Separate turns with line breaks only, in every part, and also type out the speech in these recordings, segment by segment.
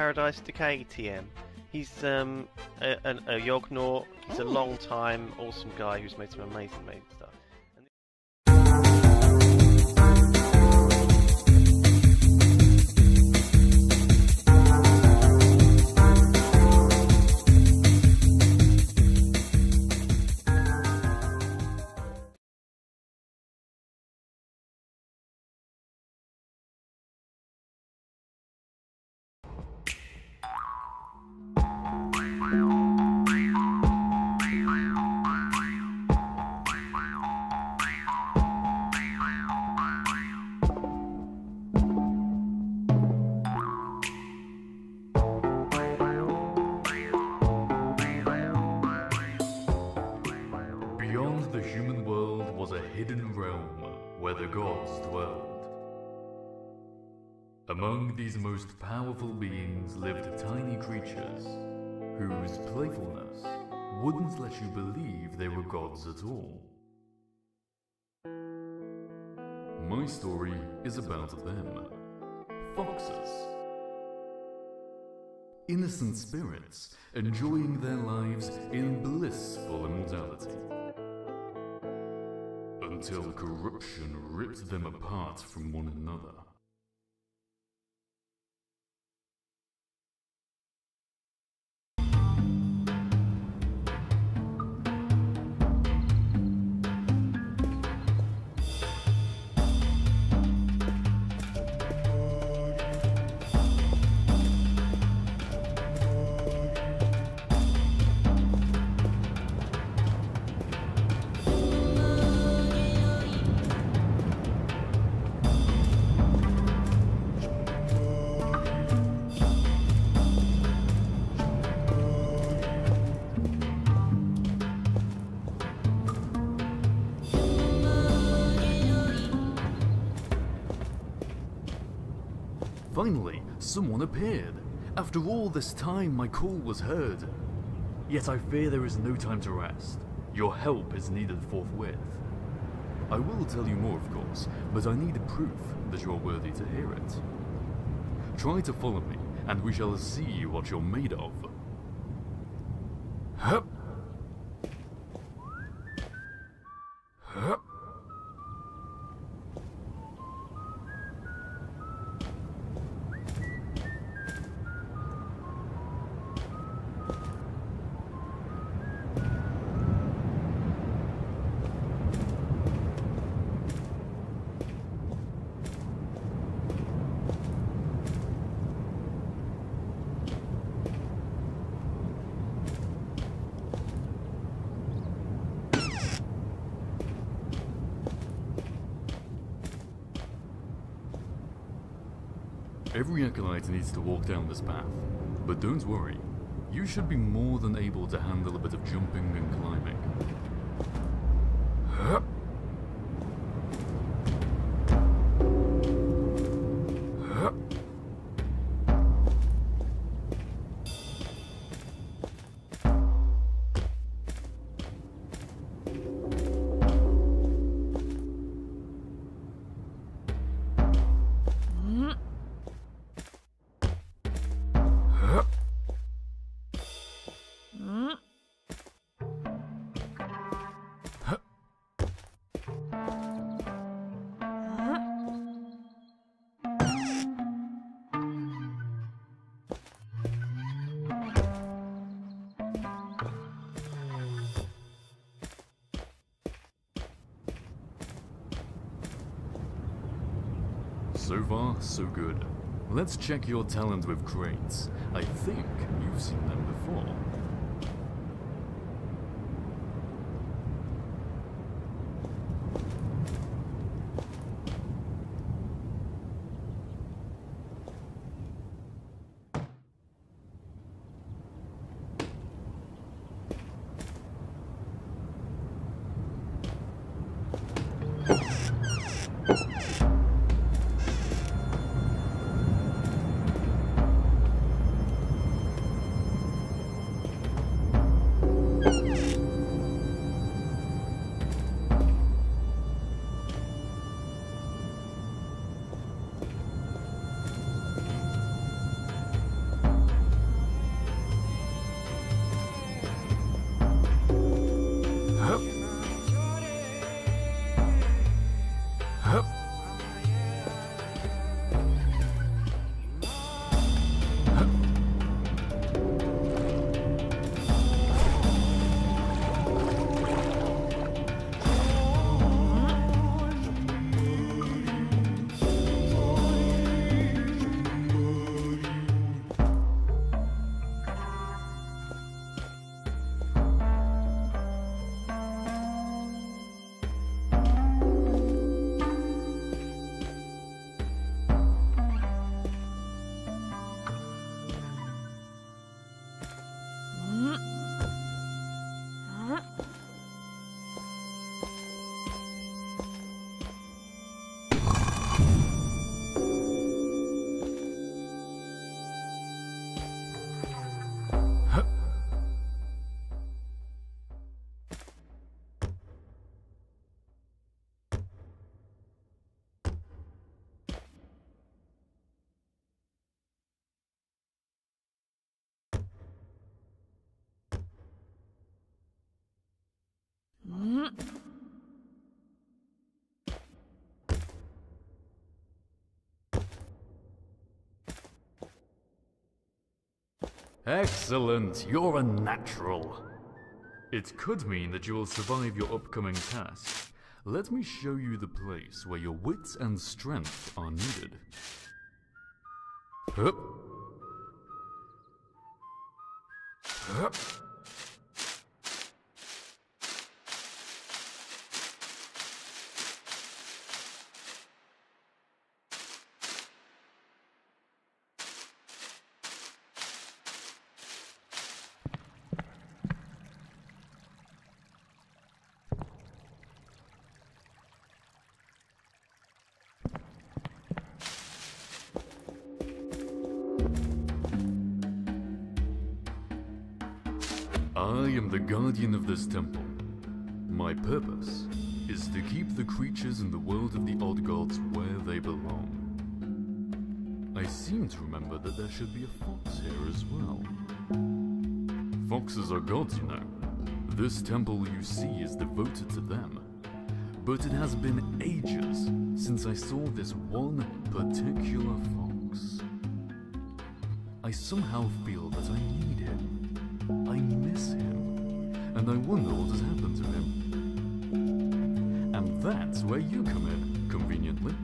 Paradise Decay TM. He's um, a, a, a Yognaut. He's a long time awesome guy who's made some amazing, amazing stuff.
Whose playfulness wouldn't let you believe they were gods at all. My story is about them foxes. Innocent spirits enjoying their lives in blissful immortality until corruption ripped them apart from one another. Finally, someone appeared. After all this time, my call was heard. Yet I fear there is no time to rest. Your help is needed forthwith. I will tell you more, of course, but I need proof that you are worthy to hear it. Try to follow me, and we shall see what you're made of. Hup. Needs to walk down this path, but don't worry. You should be more than able to handle a bit of jumping and climbing. So far, so good. Let's check your talent with crates. I think you've seen them before. Excellent, you're a natural. It could mean that you will survive your upcoming task. Let me show you the place where your wits and strength are needed. Hup. Hup. The guardian of this temple. My purpose is to keep the creatures in the world of the odd gods where they belong. I seem to remember that there should be a fox here as well. Foxes are gods, you know. This temple you see is devoted to them. But it has been ages since I saw this one particular fox. I somehow feel that I need him. I miss him, and I wonder what has happened to him. And that's where you come in, conveniently.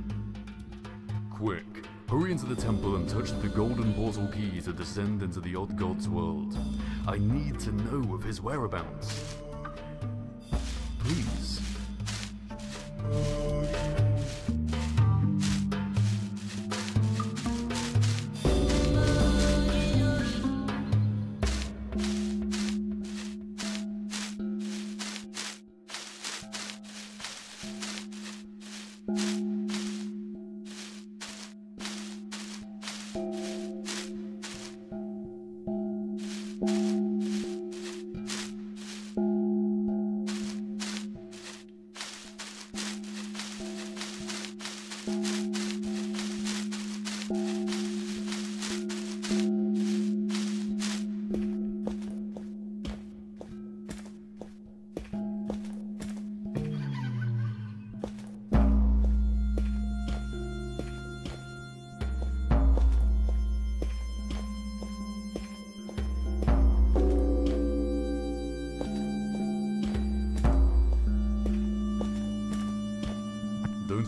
Quick, hurry into the temple and touch the golden portal key to descend into the odd god's world. I need to know of his whereabouts. Please.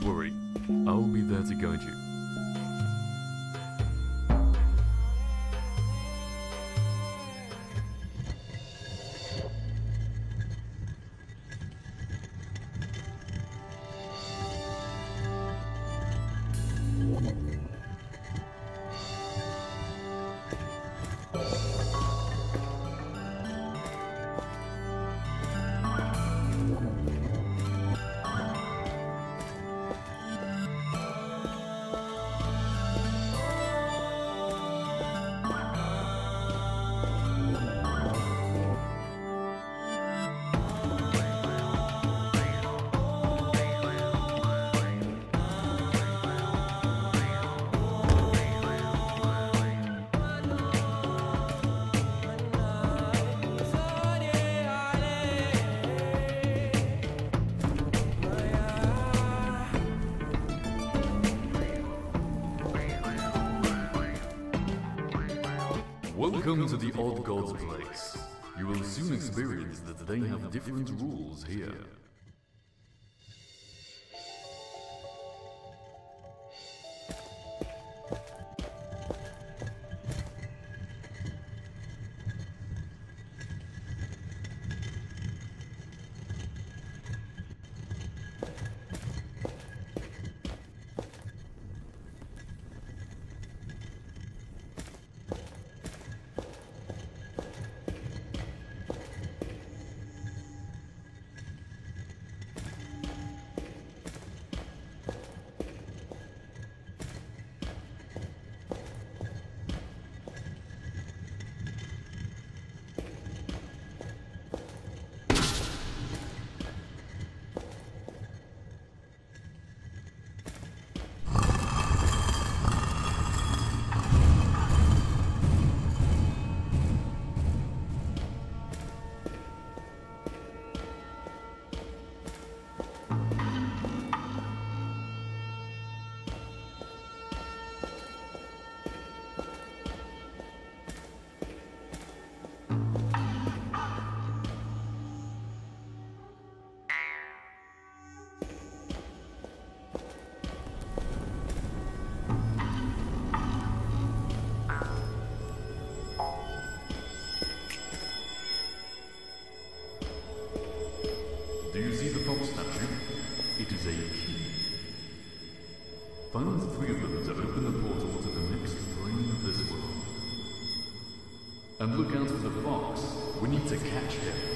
Don't worry, I'll be there to guide you. Welcome to the Odd Gods place. You will soon experience that they have different rules here. Look out for the fox. We need to catch him.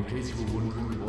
In case you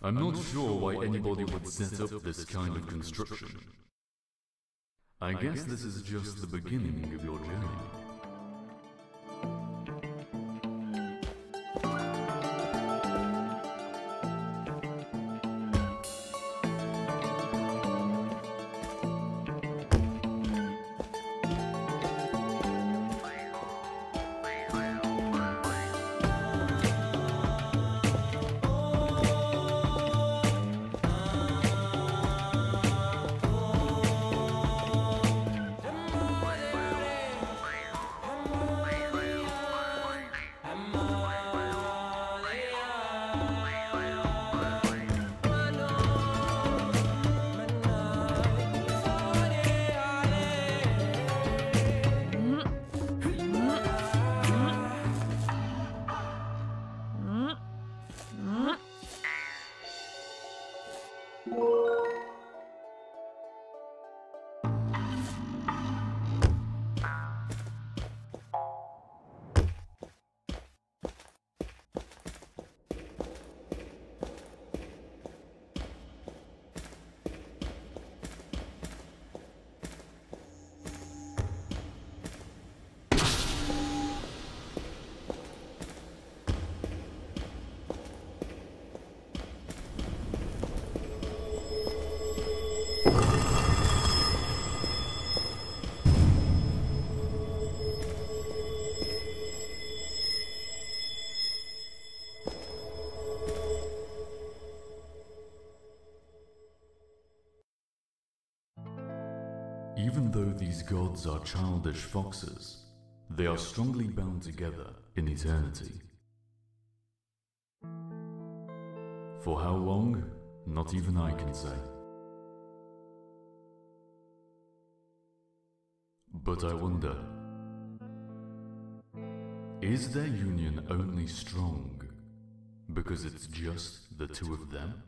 I'm not sure why anybody would set up this kind of construction. I guess this is just the beginning of your journey. Even though these gods are childish foxes, they are strongly bound together in eternity. For how long, not even I can say. But I wonder is their union only strong because it's just the two of them?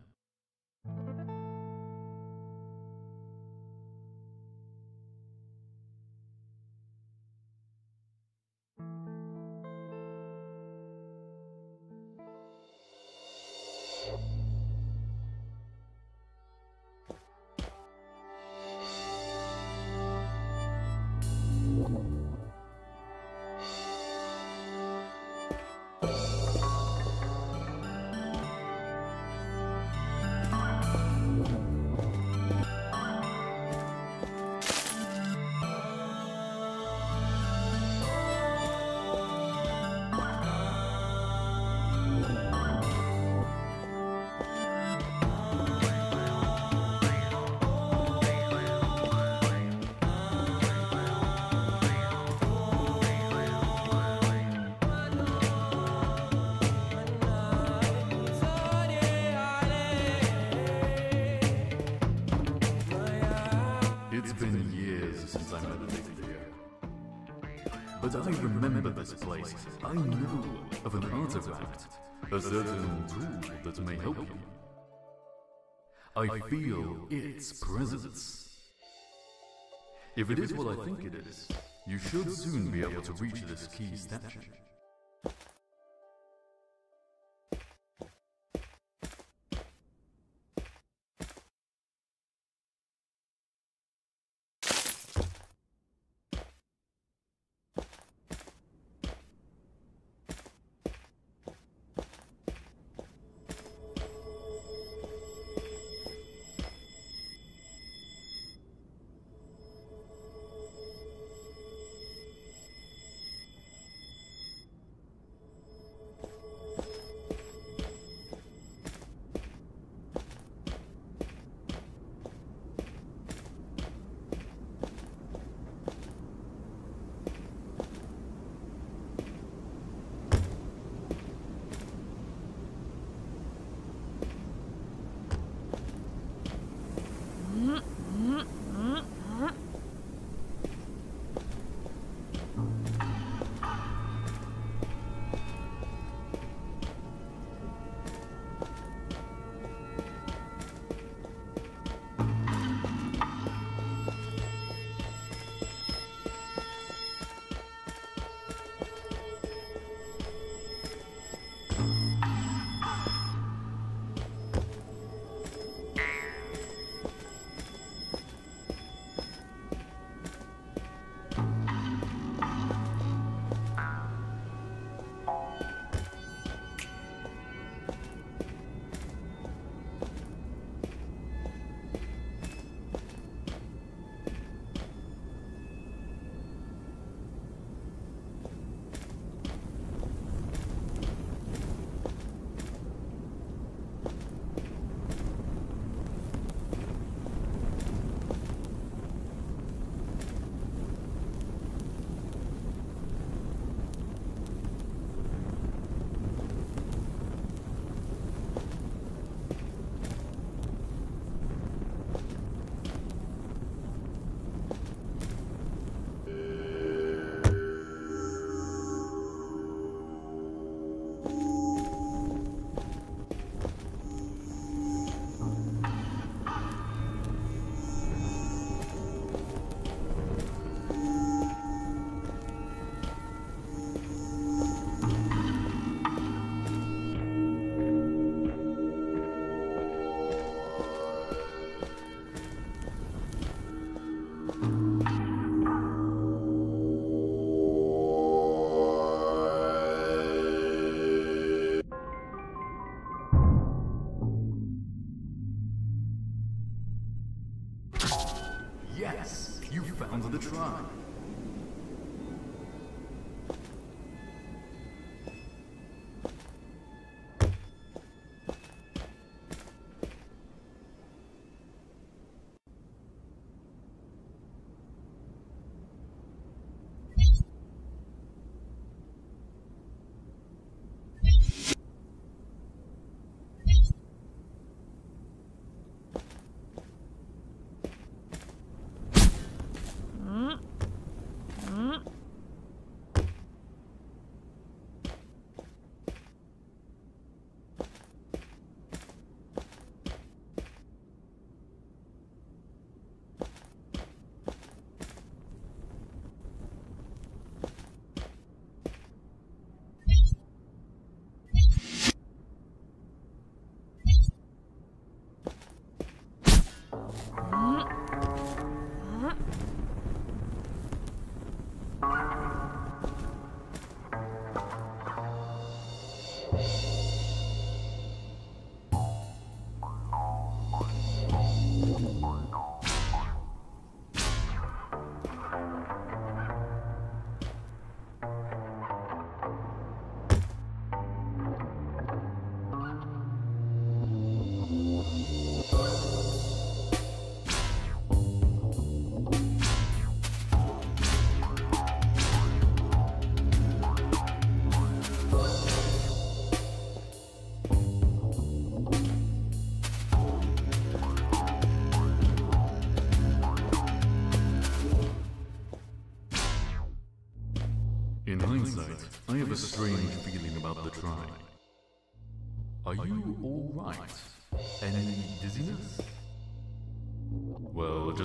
Place. I know of an artifact, a certain tool that may help you. I feel its presence. If it is what I think it is, you should soon be able to reach this key statue. Found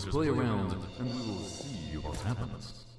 just play around and we will see what happens.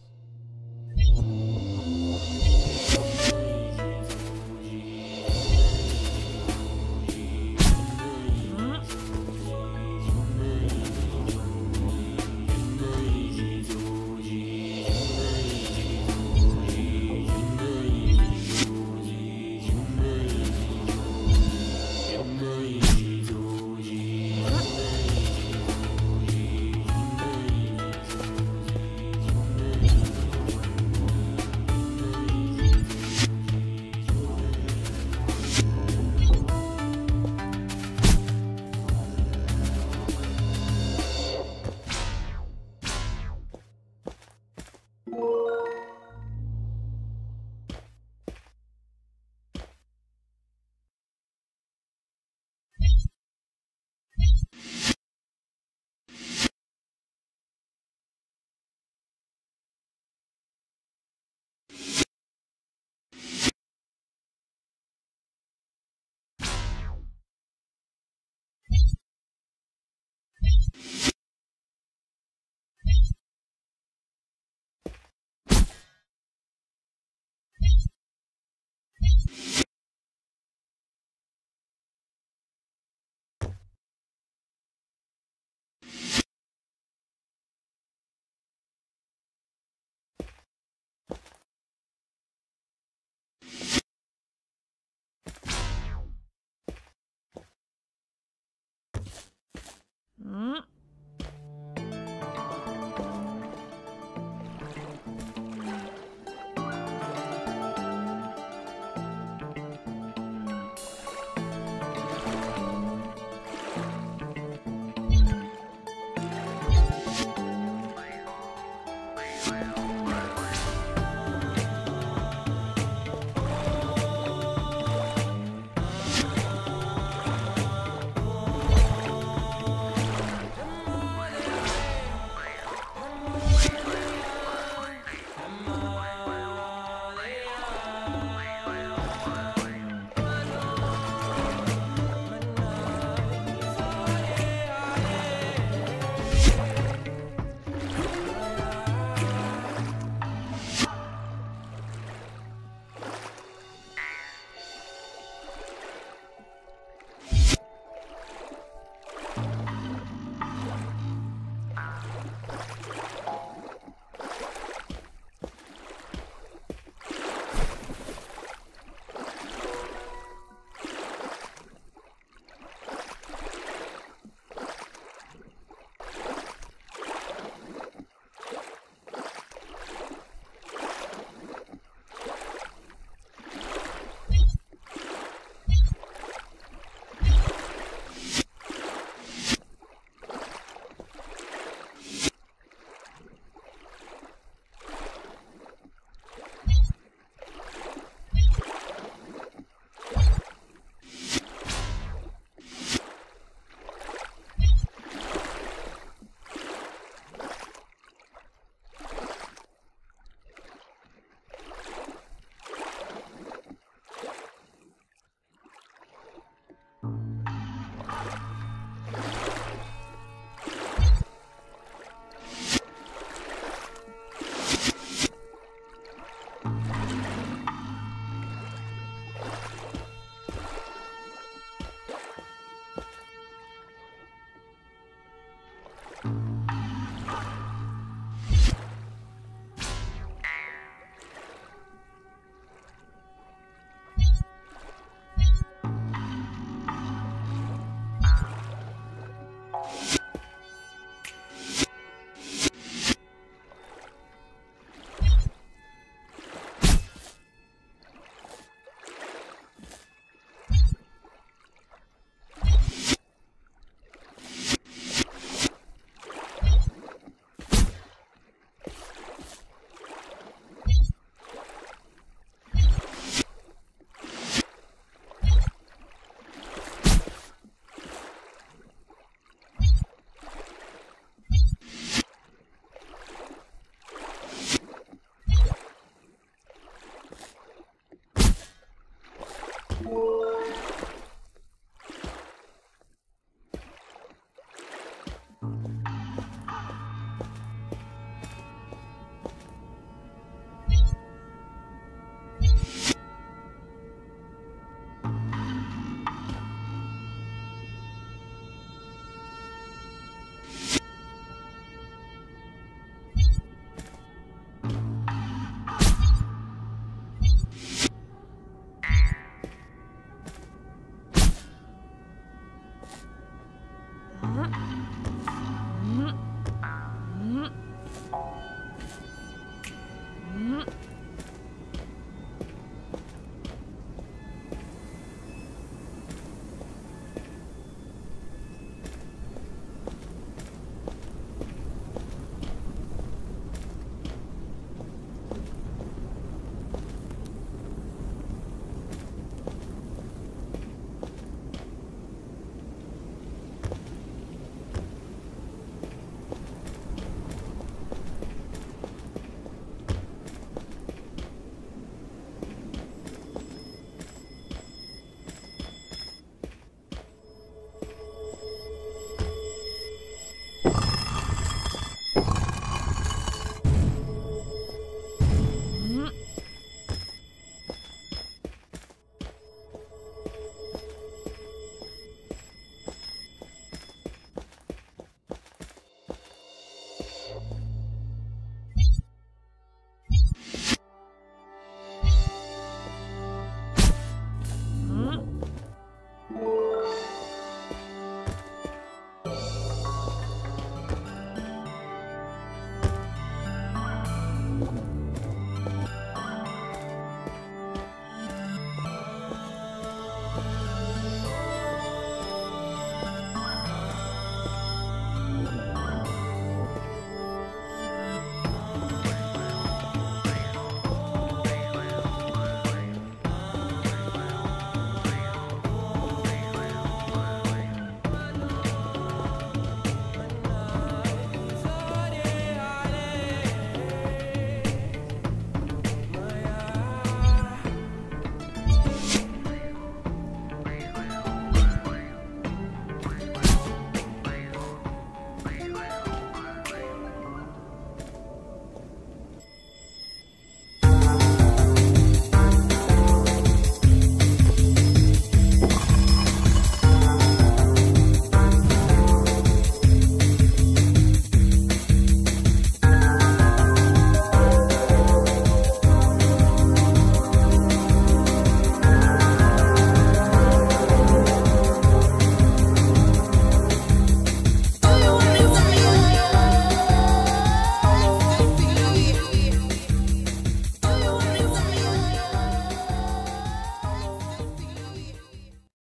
嗯。